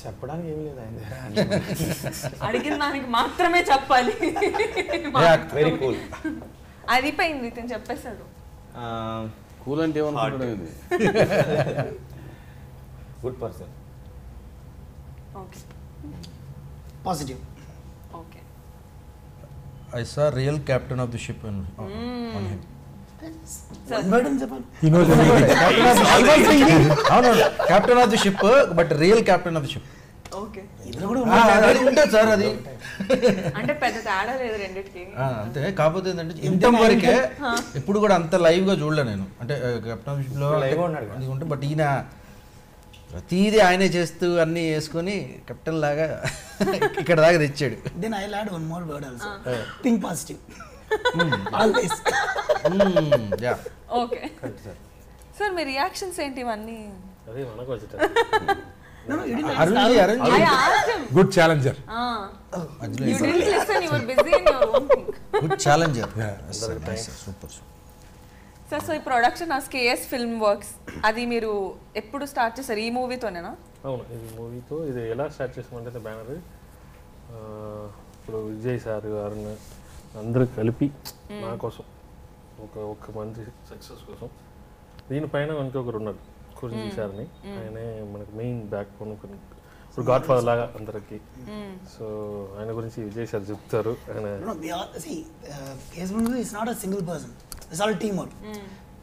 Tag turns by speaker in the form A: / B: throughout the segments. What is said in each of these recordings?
A: చెప్పడానికి ఏమీ లేదు ఆయన.
B: అడిగిన దానికి మాత్రమే చెప్పాలి.
A: వెరీ కూల్
B: అదిపోయింది ఇతను చెప్పేశాడు.
C: కూల్ అంటే ఏమనుకుంటున్నావు ఇది?
A: Good person
B: okay
D: positive
B: okay
E: I saw real captain of the ship on, captain of the ship but real captain of the ship
B: okay
D: ఇందులో కూడా
E: అది ఉంటుంది సార్ అది.
B: అంటే పెద్ద తేడా లేదు రెండిటికి.
E: ఆ, అంతే. కాకపోతే ఏంటంటే ఇంతం వరకే ఎప్పుడు కూడా అంత లైవ్గా చూడలే నేను. అంటే కెప్టెన్ ఆఫ్ షిప్లో
A: ఇప్పుడు
E: ఉంటే బట్ ఈయన ప్రతిదీ ఆయనే చేస్తూ అన్నీ వేసుకొని కెప్టెన్ లాగా ఇక్కడ దాకా తెచ్చాడు.
D: Then I add one more word also think positive always
E: yeah
B: okay sir me reactions ఏంటి ఇవన్నీ?
F: అదే మనకు.
E: Good challenger
G: Yeah.
E: Super
B: sir so ఈ production house KS film works అది మీరు ఎప్పుడు స్టార్ట్ చేశారు? ఈ మూవీతోనేనా
F: అవును ఇది మూవీతో ఇది ఎలా స్టార్ట్ చేసామంటే బ్యానర్ ఇప్పుడు విజయ్ సార్ అరుణ్ అందరూ కలిపి నా కోసం ఒక ఒక మంచి సక్సెస్ కోసం. దీనిపైన వెనక ఒకరు ఉన్నారు కూర్చొని చూశారని ఆయన మనకు మెయిన్ బ్యాక్ బోన్ ఇప్పుడు గాడ్ ఫాదర్ లాగా అందరికి. సో ఆయన గురించి విజయ్ సార్ చెప్తారు. ఆయన
D: single person it's all team work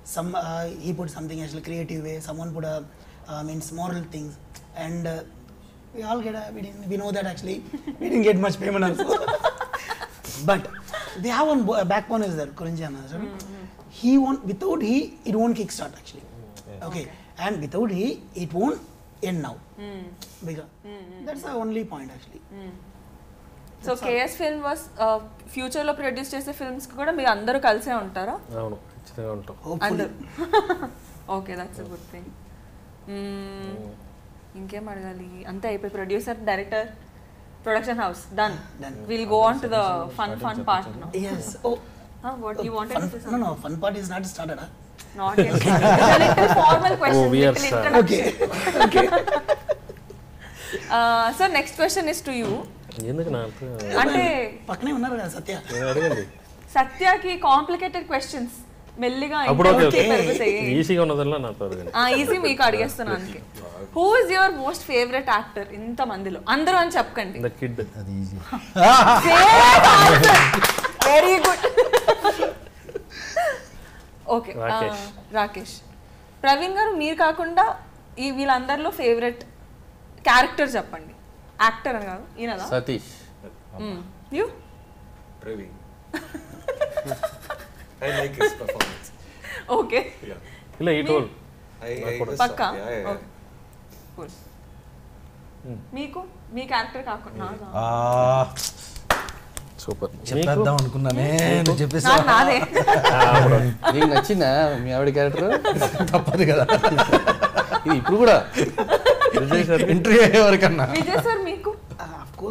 D: some he put something as creative way someone put means moral things and we all get we know actually we didn't much payment but they have one bo- backbone is there, Kurinjana. He won't without he it won't kickstart actually. Okay. and without he it won't end now. Because that's the only point actually.
B: So KS film was ఫ్యూచర్లో produce చేసే ఫిల్మ్స్కి కూడా మీరు అందరూ కలిసే ఉంటారా
F: అవును ఖచ్చితంగా ఉంటాం
D: Hopefully.
B: అందరు ఓకే దట్స్ గుడ్ థింగ్ ఇంకేం అడగాలి అంతే అయిపోయి producer director production house done
D: Done.
B: Will go on to the fun fun part no
D: Yes. Oh.
B: What you wanted to
D: Fun, no, no, fun part is not started. Huh?
B: నాట్ yet a little formal question
F: we are
B: little
F: sorry.
B: introduction
D: Okay.
B: uh, so next question is to you అంటే
D: పక్కనే ఉన్నారు కదా సత్య
B: సత్యకి complicated questions మెల్లిగా
F: అప్పుడు okay
B: ఇంట్లోకి పెరుగుతాయి
F: ఈజీగా ఉన్నదల్లా నాతో అడగండి
B: ఈజీ మీకు అడిగేస్తున్నాను అందుకే. Who is your most favourite actor ఇంత మందిలో. అందరూ అని చెప్పకండి.
F: ద కిడ్
E: అది easy.
B: Very good okay
F: Rakesh.
B: Rakesh. Praveen గారు మీరు కాకుండా ఈ వీళ్ళందరిలో ఫేవరెట్ క్యారెక్టర్ చెప్పండి. యాక్టర్ అని కాదు ఈయనదా?
C: Satish.
B: You
A: Praveen. I like his performance.
B: Okay
A: Yeah.
F: ఇలా ఈ టోల్
A: just,
B: పక్కా Cool. మీకు మీ క్యారెక్టర్ కాకుండా నాదా?
C: సూపర్
E: చెప్పేద్దాం అనుకున్నానే నువ్వు చెప్పేసి
B: నాకు
C: నచ్చిందా? మీ ఆవిడ క్యారెక్టర్
E: తప్పదు కదా.
C: ఇది ఇప్పుడు కూడా.
E: ఇంటర్వ్యూ అయ్యే వరకన్నా.
B: Vijay sir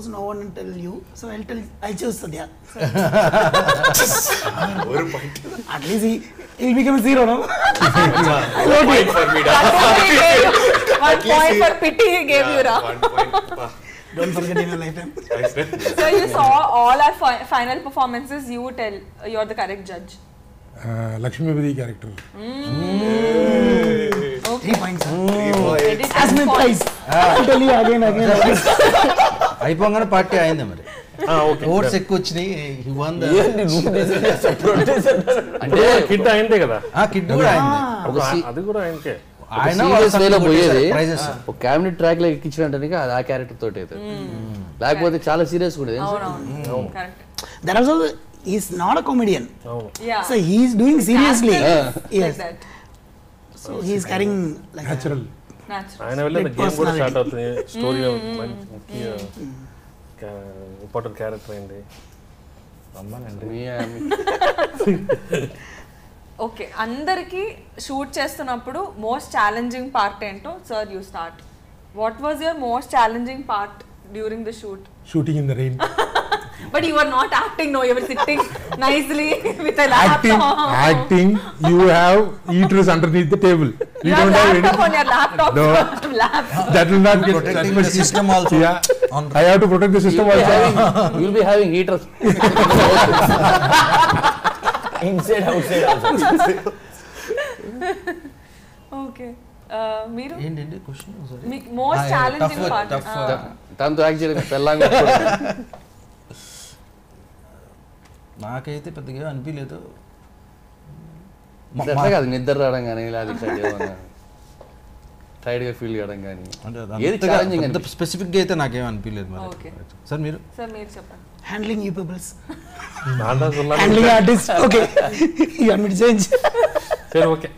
D: choose, no one will tell you. So I'll tell, I choose Sadhya.
A: ഒരു point.
D: At least he, he'll become zero, no?
A: I love One point for me, One
B: point for pity he gave you, Ra.
A: One
D: Don't forget in a lifetime.
B: so you saw all our fi final performances. You tell you're the correct judge.
G: Uh, Lakshmipati character. Mm. Mm. Okay.
D: Three points.
A: Three points.
D: As my prize. Ah. I'll tell you again. again.
E: అయిపోగానే party అయింది మరి.
F: Okay.
E: Oats ఎక్కువ వచ్చినాయి
C: అంటే
F: kid అయిందే కదా.
E: ఆ kid కూడా అయింది.
C: ఒక సీ-
F: అది కూడా ఆయనకే
E: ఆయన
C: పోయేది ఒక క్యాబినెట్ ట్రాక్లో ఎక్కించినట్టు అది ఆ క్యారెక్టర్ తోటి అయితే. లేకపోతే చాలా సీరియస్ కూడా
D: doing seriously.
B: Like
D: Yes.
B: That
D: So he's carrying like a-
G: Natural.
B: Natural
F: ఆయన వెళ్ళిన
D: Like
F: గేమ్ కూడా. స్టార్ట్ అవుతుంది స్టోరీ ముఖ్య ఇంపార్టెంట్ క్యారెక్టర్ అయింది
C: మీ
B: ఓకే అందరికి షూట్ చేస్తున్నప్పుడు మోస్ట్ ఛాలెంజింగ్ పార్ట్ ఏంటో sir you start what was your most challenging part during the shoot
G: Shooting in the rain.
B: But you were not acting, no, you were sitting nicely with a
G: Acting,
B: laptop.
G: acting, you have eaters underneath the table.
B: Have
G: don't have any.
B: laptop on your laptop.
G: No. That will not get.
E: Protecting the system also.
G: Yeah.
E: On
G: I have to protect the system
C: You'll
G: also.
C: having, you'll be having heaters.
H: Outside also
B: Okay. Uh, మీరు మీకు most
E: Ah,
B: challenging
E: tough-
B: part
E: uh,
C: తనతో act చేయలేదు పెళ్ళాంగా
E: నాకైతే పెద్దగా అనిపించలేదు
C: ఎట్లా కాదు నిద్ర రావడం కానీ లేదా ఇట్లా ఏమన్నా టైర్డ్గా ఫీల్ కావడం కానీ
E: అంటే
C: ఏది ఛాలెంజింగ్
E: పెద్ద స్పెసిఫిక్గా అయితే నాకేం అనిపించలేదు
B: Okay.
E: మరి సార్ మీరు
B: సార్ మీరు చెప్పండి.
F: నాన్న సున్నా
D: Handling artists. Okay. you want me to change?
F: సరే okay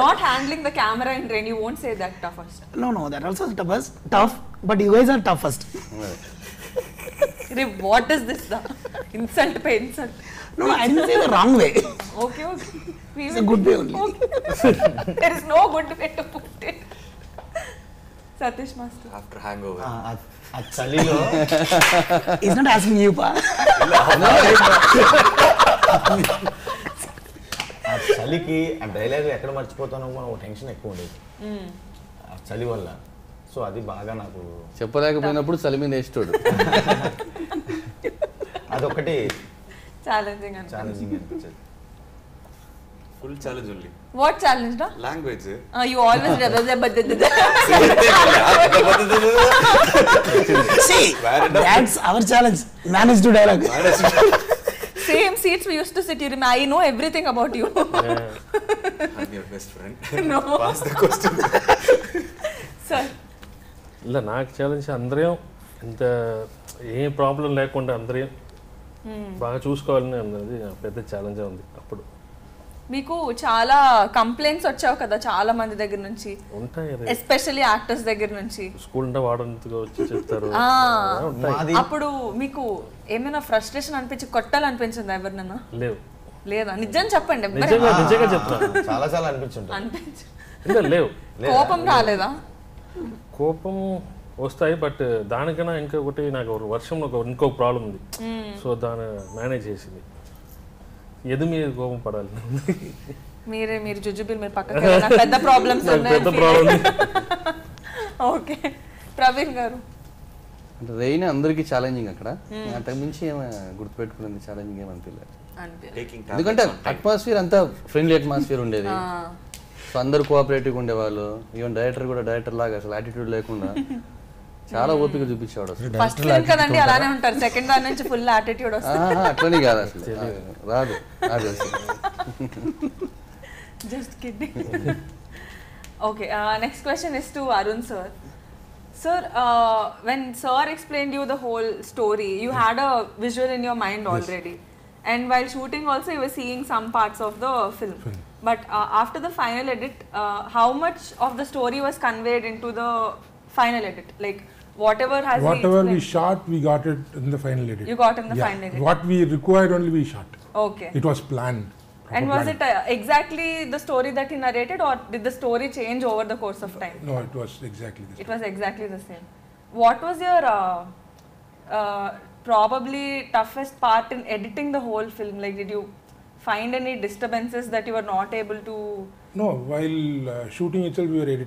B: not handling the camera in train you won't say that toughest
D: No, no, that also is toughest. Tough, but you guys are toughest.
B: Ray what is this the? Insult pay insult
D: No, I didn't say the wrong way.
B: Okay okay
D: It's a good way only.
B: There is no good way to put it Satish master
A: after hangover
H: ఆ- చలిలో
D: He's not asking you, pa.
H: ఆ చలికి ఆ dialogue ఎక్కడ మర్చిపోతానో మనం ఒక tension ఎక్కువ ఉండేది. ఆ చలి వల్ల. సో అది బాగా నాకు
C: చెప్పలేకపోయినప్పుడు చలి మీద వేస్తాడు
H: అదొకటి
B: ఛాలెంజింగ్ అని
H: ఛాలెంజింగ్ అనిపించేది.
A: Full challenge only
B: what challenge రా?
A: Language
B: you always
D: See, that's our challenge. Manage to dialogue.
B: Same seats we use to sit you I know everything about you
A: I'm your best friend
B: No.
A: Pass the question
B: sir
F: ఇలా నాకు challenge అందరం ఇంత ఏం problem లేకుండా అందరం బాగా చూసుకోవాలని అన్నది పెద్ద ఛాలెంజ్ ఉంది అప్పుడు.
B: మీకు చాలా కంప్లైంట్స్ వచ్చావు కదా చాలా మంది దగ్గర నుంచి.
F: ఉంటాయి
B: ఎస్పెషల్లీ యాక్టర్స్ దగ్గర నుంచి.
F: స్కూల్ వచ్చి చెప్తారు.
B: అప్పుడు మీకు ఏమైనా ఫ్రస్ట్రేషన్ అనిపించి కొట్టాలనిపించిందా ఎవరినన్నా?
F: లేవు.
B: లేదా? నిజం చెప్పండి.
F: నిజంగా నిజంగా చెప్తాను
H: చాలా చాలా అనిపించుంటుంది.
B: అనిపించి
F: ఇంకా లేవు.
B: కోపం రాలేదా?
F: కోపం వస్తాయి బట్ దానికన్నా ఇంకొకటి నాకు ఒక వర్షంలో ఒక ఇంకో ప్రాబ్లం ఉంది. సో దాన్ని మేనేజ్ చేసింది. ఎదు మీద కోపం పడాలి.
B: మీరే మీరు జుజుబిల్ మీరు పక్కకి వెళ్ళండి. నాకు పెద్ద ప్రాబ్లమ్స్
F: పెద్ద ప్రాబ్లం
B: ఓకే. ప్రవీణ్ గారు.
C: అంటే రెయిన్ అందరికీ ఛాలెంజింగ్ అక్కడ. అంతకు మించి ఏమైనా గుర్తుపెట్టుకునేది ఛాలెంజింగ్
A: టేకింగ్
C: ఎందుకంటే అట్మాస్ఫియర్ అంతా ఫ్రెండ్లీ అట్మాస్ఫియర్ ఉండేది.
B: ఆ,
C: సో అందరు కోఆపరేటివ్గా ఉండేవాళ్ళు. ఈవెన్ డైరెక్టర్ కూడా డైరెక్టర్ లాగా అసలు యాటిట్యూడ్ లేకుండా. చాలా ఓపిక చూపించేవాడు అసలు.
B: ఫస్ట్ ఫిల్మ్ కదండి అలానే ఉంటారు. సెకండ్ దాని నుంచి ఫుల్ యాటిట్యూడ్ వస్తుంది.
C: అట్లనే కాదు అసలు. రాదు
B: just kidding okay next question is to Arun sir sir when sir explain you the whole story you had a visual in your mind already and while shooting also you were seeing some parts of the film but after the final edit how much of the story was conveyed into the final edit like whatever has
G: whatever we shot, we got it in the final edit.
B: You got in the yeah. final edit.
G: What we required only we shot.
B: Okay.
G: It was planned.
B: And was
G: planning.
B: it uh, exactly the story that he narrated, or did the story change over the course of time?
G: No, it was exactly the same.
B: It was exactly the same. What was your uh, uh, probably toughest part in editing the whole film? Like, did you find any disturbances that you were not able to?
G: No, while uh, shooting itself, we were editing.